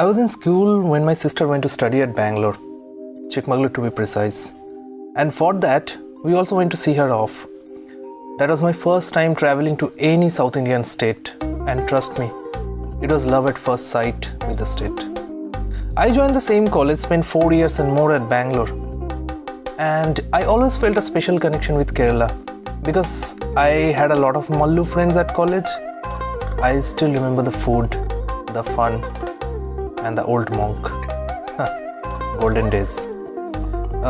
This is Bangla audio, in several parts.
I was in school when my sister went to study at Bangalore, Chikmagalur to be precise. And for that, we also went to see her off. That was my first time traveling to any South Indian state, and trust me, it was love at first sight with the state. I joined the same college, spent four years and more at Bangalore, and I always felt a special connection with Kerala because I had a lot of Mallu friends at college. I still remember the food, the fun, and the old monk. Golden days.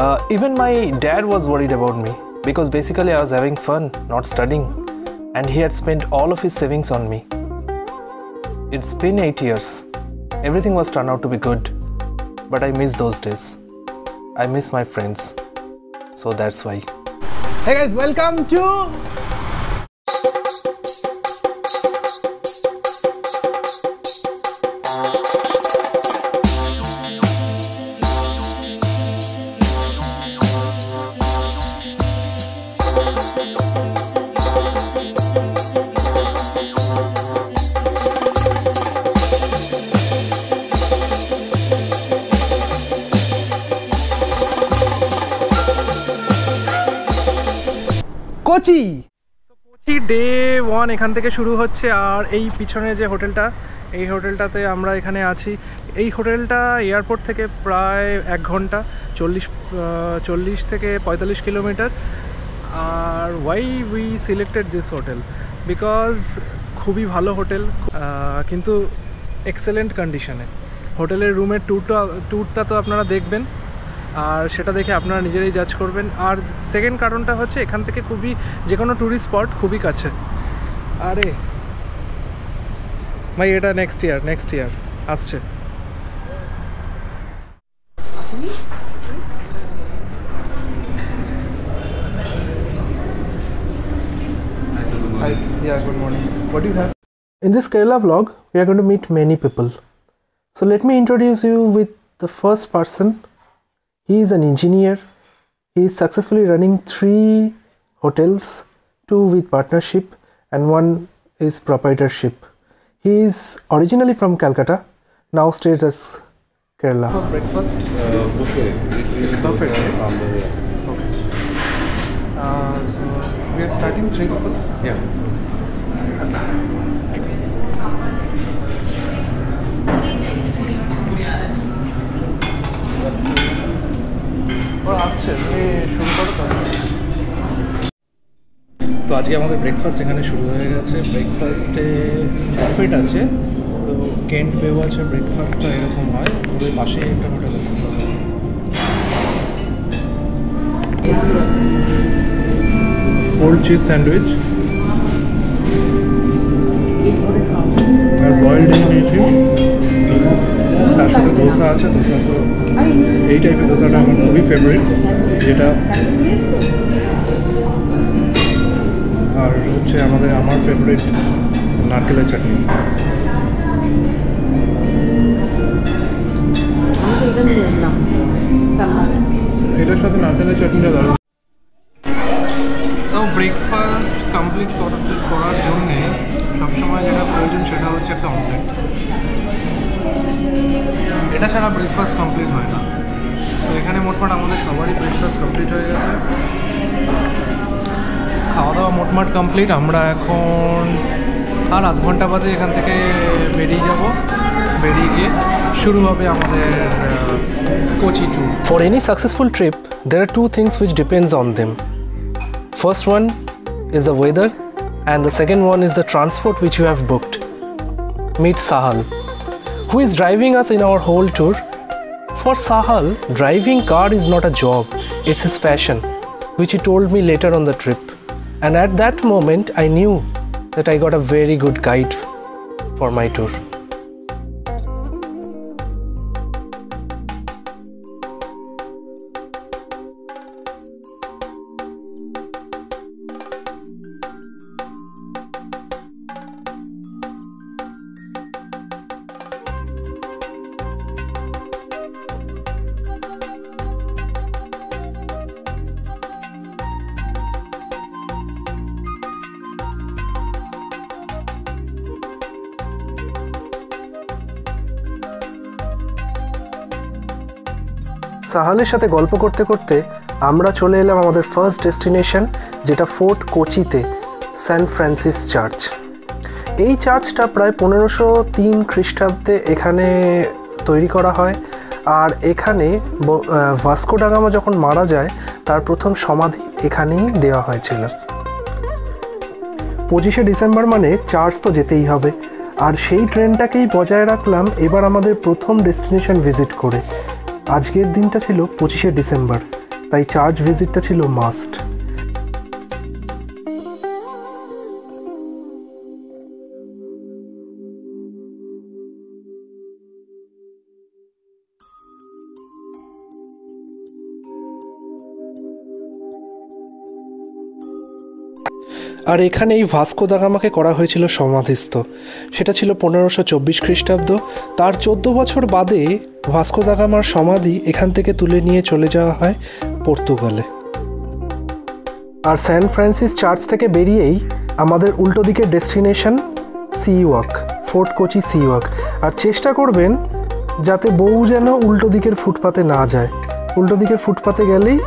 Uh, even my dad was worried about me because basically I was having fun, not studying, and he had spent all of his savings on me. It's been eight years. Everything was turned out to be good, but I miss those days. I miss my friends. So that's why. Hey guys, welcome to Kochi. Kochi day one এখান থেকে শুরু হচ্ছে, আর এই পিছনে যে হোটেলটা, এই হোটেলটাতে আমরা এখানে আছি। এই হোটেলটা এয়ারপোর্ট থেকে প্রায় এক ঘণ্টা, চল্লিশ চল্লিশ থেকে পঁয়তাল্লিশ kilometre. R why we selected this hotel because খুবই ভালো হোটেল কিন্তু এক্সেলেন্ট কন্ডিশনে হোটেলের রুমের ট্যুরটা ট্যুরটা তো আপনারা দেখবেন, আর সেটা দেখে আপনারা নিজেরাই জাজ করবেন। আর সেকেন্ড কারণটা হচ্ছে, এখান থেকে খুবই যে কোনো ট্যুরিস্ট স্পট খুবই কাছে। আরে, ভাই, এটা নেক্সট ইয়ার নেক্সট ইয়ার আসছে। Yeah, good morning. What do you have? In this Kerala vlog, we are going to meet many people. So let me introduce you with the first person. He is an engineer. He is successfully running three hotels, two with partnership and one is proprietorship. He is originally from Calcutta, now stays as Kerala. For breakfast, Uh, buffet. It's buffet, right? Okay. Uh, so we are starting three people. Yeah. তো আজকে আমাদের ব্রেকফাস্ট এখানে শুরু হয়ে গেছে। ব্রেকফাস্টে প্রফিট আছে। তো কেন্ট আছে ব্রেকফাস্টটা এরকম হয়। ওদের পাশেই একটা হোটেল আছে। কোল্ড চিজ স্যান্ডউইচ আর বয়েলড এগ নিয়েছি তার সাথে ধোসা আছে ধোসা তো এই টাইপের ধোসাটা আমার খুবই ফেভারিট যেটা আর হচ্ছে আমাদের আমার ফেভারিট নারকেলের চাটনি। এটার সাথে নারকেলের চাটনিটা দারুণ। তো ব্রেকফাস্ট কমপ্লিট করার জন্যে সবসময় যেটা প্রয়োজন সেটা হচ্ছে একটা অমলেট এটা ছাড়া ব্রেকফাস্ট কমপ্লিট হয় না। তো এখানে মোটমাট আমাদের সবারই ব্রেকফাস্ট কমপ্লিট হয়ে গেছে। খাওয়া দাওয়া মোটমাট কমপ্লিট আমরা এখন আর আধ ঘণ্টা বাদে এখান থেকে বেরিয়ে যাব। বেরিয়ে গিয়ে শুরু হবে আমাদের Kochi tour for any successful trip there R two things which depends on them first one is the weather and the second one is the transport which you have booked. Meet Sahal, who is driving us in our whole tour. For Sahal, driving car is not a job, it's his passion, which he told me later on the trip. And at that moment, I knew that I got a very good guide for my tour. সাহালের সাথে গল্প করতে করতে আমরা চলে এলাম আমাদের ফার্স্ট ডেস্টিনেশন যেটা ফোর্ট কোচিতে স্যান ফ্রান্সিস চার্চ এই চার্চটা প্রায় পনেরোশো তিন খ্রিস্টাব্দে এখানে তৈরি করা হয়। আর এখানে ভাস্কো ডাগামা যখন মারা যায়, তার প্রথম সমাধি এখানেই দেওয়া হয়েছিল। পঁচিশে ডিসেম্বর মানে চার্চ তো যেতেই হবে। আর সেই ট্রেনটাকেই বজায় রাখলাম এবার আমাদের প্রথম ডেস্টিনেশন ভিজিট করে। আজকের দিনটা ছিল পঁচিশে ডিসেম্বর, তাই চার্চ ভিজিটটা ছিল মাস্ট। আর এখানে এই ভাস্কো দাগামাকে করা হয়েছিল সমাধিস্থ। সেটা ছিল পনেরোশো চব্বিশ খ্রিস্টাব্দ, তার চোদ্দ বছর বাদে ভাস্কো দাগামার সমাধি এখান থেকে তুলে নিয়ে চলে যাওয়া হয় পর্তুগালে। আর স্যান ফ্রান্সিস চার্চ থেকে বেরিয়েই আমাদের উল্টো দিকে destination sea walk fort Kochi sea walk আর চেষ্টা করবেন যাতে বউ যেন উল্টো দিকের ফুটপাতে না যায়। উল্টো দিকের ফুটপাতে গেলেই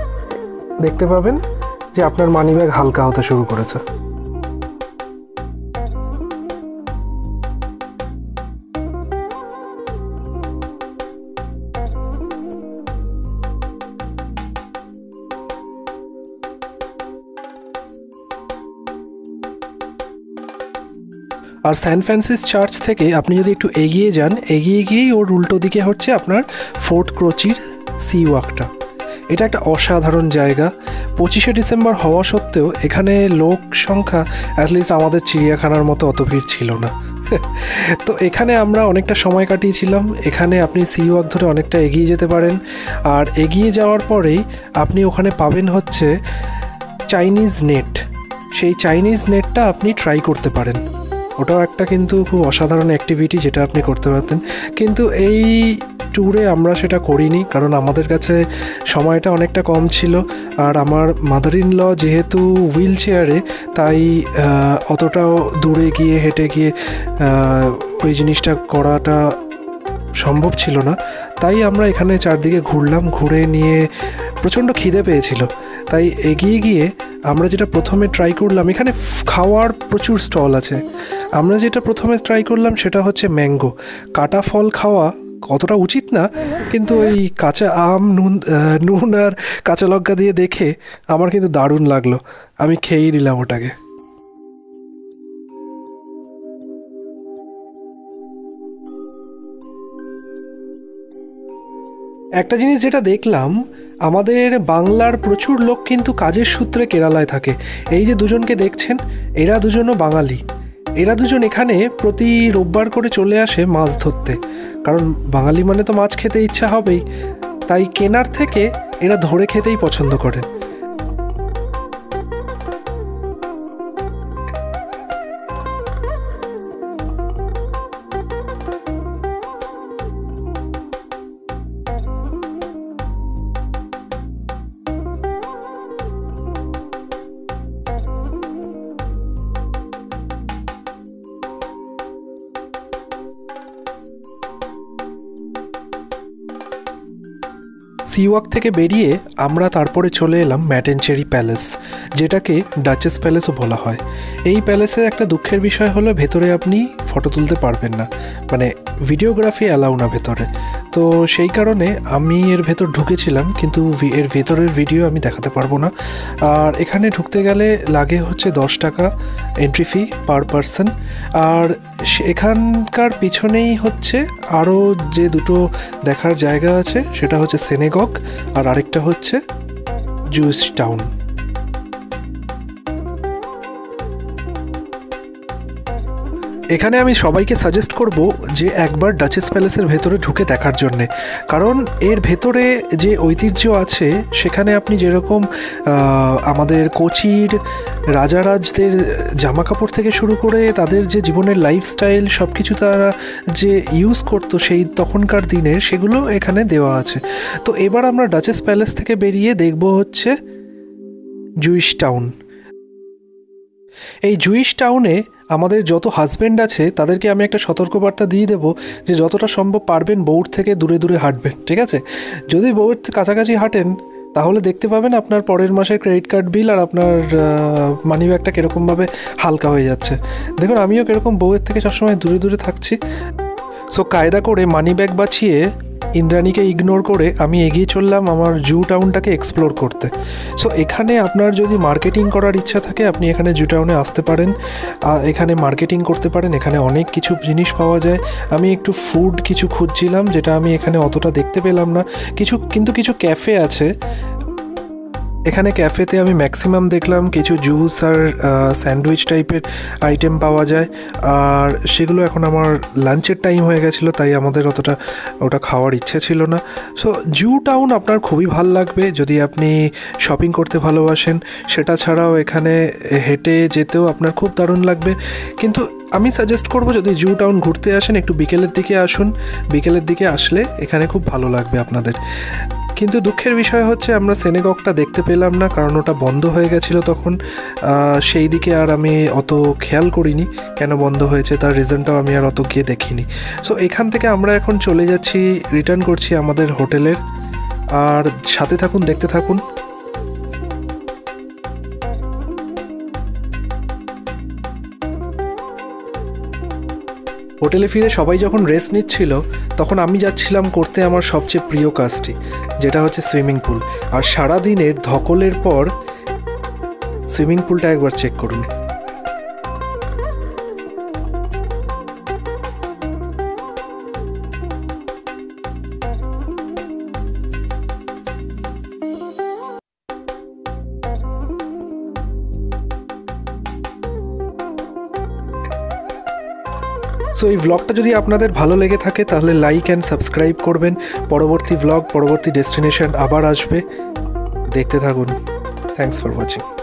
দেখতে পাবেন যে আপনার মানিব্যাগ হালকা হতে শুরু করেছে। আর স্যান ফ্রান্সিস চার্চ থেকে আপনি যদি একটু এগিয়ে যান, এগিয়ে গিয়েই ওর উল্টো দিকে হচ্ছে আপনার ফোর্ট ক্রোচির সি ওয়াকটা এটা একটা অসাধারণ জায়গা। পঁচিশে ডিসেম্বর হওয়া সত্ত্বেও এখানে লোক সংখ্যা অ্যাটলিস্ট আমাদের চিড়িয়াখানার মতো অত ভিড় ছিল না। তো এখানে আমরা অনেকটা সময় কাটিয়েছিলাম। এখানে আপনি সি ওয়াক ধরে অনেকটা এগিয়ে যেতে পারেন। আর এগিয়ে যাওয়ার পরেই আপনি ওখানে পাবেন হচ্ছে চাইনিজ নেট সেই চাইনিজ নেটটা আপনি ট্রাই করতে পারেন। ওটাও একটা কিন্তু খুব অসাধারণ অ্যাক্টিভিটি যেটা আপনি করতে পারতেন। কিন্তু এই ট্যুরে আমরা সেটা করিনি, কারণ আমাদের কাছে সময়টা অনেকটা কম ছিল। আর আমার মাদার ইন ল যেহেতু হুইল চেয়ারে তাই অতটাও দূরে গিয়ে, হেঁটে গিয়ে ওই জিনিসটা করাটা সম্ভব ছিল না। তাই আমরা এখানে চারদিকে ঘুরলাম, ঘুরে নিয়ে প্রচণ্ড খিদে পেয়েছিল। তাই এগিয়ে গিয়ে আমরা যেটা প্রথমে ট্রাই করলাম, এখানে খাওয়ার প্রচুর স্টল আছে। আমরা যেটা প্রথমে ট্রাই করলাম সেটা হচ্ছে ম্যাঙ্গো কাটা ফল খাওয়া কতটা উচিত না, কিন্তু ওই কাঁচা আম, নুন নুন আর কাঁচা লঙ্কা দিয়ে দেখে আমার কিন্তু দারুণ লাগল। আমি খেয়েই নিলাম ওটাকে। একটা জিনিস যেটা দেখলাম আমাদের বাংলার প্রচুর লোক কিন্তু কাজের সূত্রে কেরালায় থাকে। এই যে দুজনকে দেখছেন, এরা দুজনও বাঙালি। এরা দুজন এখানে প্রতি রোববার করে চলে আসে মাছ ধরতে। কারণ বাঙালি মানে তো মাছ খেতে ইচ্ছা হবেই। তাই কেনার থেকে এরা ধরে খেতেই পছন্দ করেন। সিওয়াক থেকে বেরিয়ে আমরা তারপরে চলে এলাম ম্যাটেনচেরি প্যালেস যেটাকে ডাচেস প্যালেসও বলা হয়। এই প্যালেসে একটা দুঃখের বিষয় হলো, ভেতরে আপনি ফটো তুলতে পারবেন না। মানে ভিডিওগ্রাফি অ্যালাউ না ভেতরে। তো সেই কারণে আমি এর ভেতর ঢুকেছিলাম, কিন্তু এর ভেতরের ভিডিও আমি দেখাতে পারব না। আর এখানে ঢুকতে গেলে লাগে হচ্ছে দশ টাকা এন্ট্রি ফি পার পারসন আর এখানকার পিছনেই হচ্ছে আরও যে দুটো দেখার জায়গা আছে, সেটা হচ্ছে সেনেগক আর আরেকটা হচ্ছে জুস টাউন এখানে আমি সবাইকে সাজেস্ট করব যে একবার ডাচেস প্যালেসের ভেতরে ঢুকে দেখার জন্যে। কারণ এর ভেতরে যে ঐতিহ্য আছে, সেখানে আপনি যেরকম আমাদের কোচির রাজারাজদের জামা কাপড় থেকে শুরু করে তাদের যে জীবনের লাইফস্টাইল সব কিছু তারা যে ইউজ করতো সেই তখনকার দিনের, সেগুলো এখানে দেওয়া আছে। তো এবার আমরা ডাচেস প্যালেস থেকে বেরিয়ে দেখব হচ্ছে জুইশ টাউন এই জুইশ টাউনে আমাদের যত হাজব্যান্ড আছে, তাদেরকে আমি একটা সতর্কবার্তা দিয়ে দেবো যে যতটা সম্ভব পারবেন বউর থেকে দূরে দূরে হাঁটবেন, ঠিক আছে? যদি বউয়ের কাছাকাছি হাঁটেন, তাহলে দেখতে পাবেন আপনার পরের মাসের ক্রেডিট কার্ড বিল আর আপনার মানি ব্যাগটা কীরকমভাবে হালকা হয়ে যাচ্ছে। দেখুন, আমিও কীরকম বউয়ের থেকে সবসময় দূরে দূরে থাকছি। সো কায়দা করে মানি ব্যাগ বাঁচিয়ে ইন্দ্রাণীকে ইগনোর করে আমি এগিয়ে চললাম আমার জু টাউনটাকে এক্সপ্লোর করতে। সো এখানে আপনার যদি মার্কেটিং করার ইচ্ছা থাকে, আপনি এখানে জু টাউনে আসতে পারেন। এখানে মার্কেটিং করতে পারেন, এখানে অনেক কিছু জিনিস পাওয়া যায়। আমি একটু ফুড কিছু খুঁজছিলাম, যেটা আমি এখানে অতটা দেখতে পেলাম না। কিছু, কিন্তু কিছু ক্যাফে আছে এখানে ক্যাফেতে আমি ম্যাক্সিমাম দেখলাম কিছু জুস আর স্যান্ডউইচ টাইপের আইটেম পাওয়া যায়। আর সেগুলো এখন আমার লাঞ্চের টাইম হয়ে গেছিল, তাই আমাদের অতটা ওটা খাওয়ার ইচ্ছে ছিল না। সো জু টাউন আপনার খুবই ভালো লাগবে যদি আপনি শপিং করতে ভালোবাসেন। সেটা ছাড়াও এখানে হেঁটে যেতেও আপনার খুব দারুণ লাগবে। কিন্তু আমি সাজেস্ট করব যদি জু টাউন ঘুরতে আসেন, একটু বিকেলের দিকে আসুন। বিকেলের দিকে আসলে এখানে খুব ভালো লাগবে আপনাদের। কিন্তু দুঃখের বিষয় হচ্ছে আমরা সেনেগকটা দেখতে পেলাম না, কারণ ওটা বন্ধ হয়ে গেছিল তখন। সেই দিকে আর আমি অত খেয়াল করিনি কেন বন্ধ হয়েছে, তার রিজনটাও আমি আর অত গিয়ে দেখিনি। সো এখান থেকে আমরা এখন চলে যাচ্ছি রিটার্ন করছি আমাদের হোটেলের। আর সাথে থাকুন, দেখতে থাকুন। হোটেলে ফিরে সবাই যখন রেস্ট নিচ্ছিল, তখন আমি যাচ্ছিলাম করতে আমার সবচেয়ে প্রিয় কাজটি। যেটা হচ্ছে সুইমিং পুল। আর সারা দিনের ধকলের পর সুইমিং পুলটা একবার চেক করুন। সো এই ভ্লগটা যদি আপনাদের ভালো লেগে থাকে, তাহলে লাইক অ্যান্ড সাবস্ক্রাইব করবেন। পরবর্তী ভ্লগ পরবর্তী ডেস্টিনেশন আবার আসবে। দেখতে থাকুন। Thanks for watching